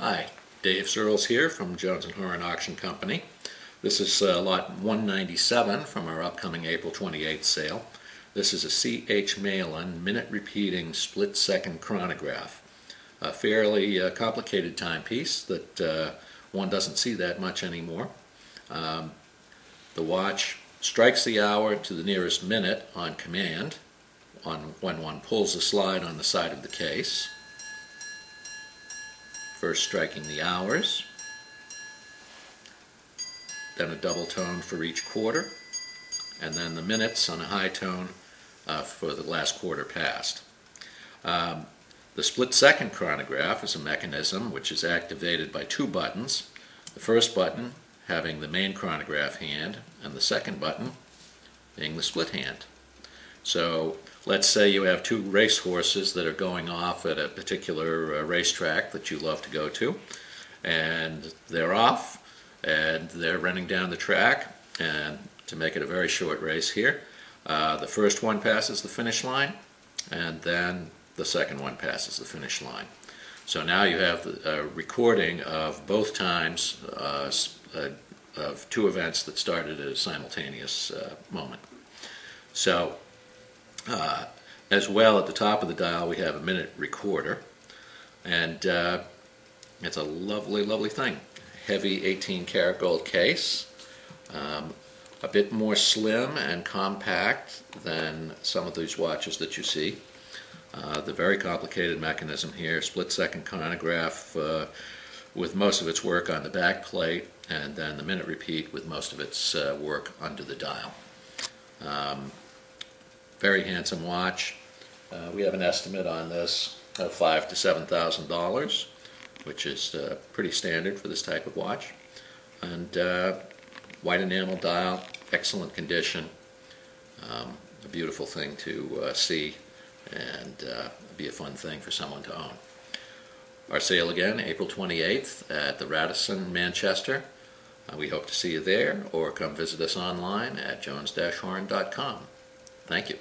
Hi, Dave Searles here from Jones and Horan Auction Company. This is uh, lot 197 from our upcoming April 28th sale. This is a C.H. Meylan minute repeating split second chronograph. A fairly uh, complicated timepiece that uh, one doesn't see that much anymore. Um, the watch strikes the hour to the nearest minute on command on when one pulls the slide on the side of the case. First striking the hours, then a double tone for each quarter, and then the minutes on a high tone uh, for the last quarter past. Um, the split second chronograph is a mechanism which is activated by two buttons. The first button having the main chronograph hand, and the second button being the split hand. So let's say you have two race horses that are going off at a particular uh, racetrack that you love to go to, and they're off, and they're running down the track, and to make it a very short race here, uh, the first one passes the finish line, and then the second one passes the finish line. So now you have a recording of both times uh, uh, of two events that started at a simultaneous uh, moment. So uh, as well at the top of the dial we have a minute recorder. And uh, it's a lovely lovely thing. Heavy 18 karat gold case. Um, a bit more slim and compact than some of these watches that you see. Uh, the very complicated mechanism here split second chronograph uh, with most of its work on the back plate and then the minute repeat with most of its uh, work under the dial. Um, very handsome watch. Uh, we have an estimate on this of five to seven thousand dollars, which is uh, pretty standard for this type of watch. And uh, white enamel dial, excellent condition, um, a beautiful thing to uh, see, and uh, be a fun thing for someone to own. Our sale again, April 28th at the Radisson, Manchester. Uh, we hope to see you there, or come visit us online at jones-horan.com. Thank you.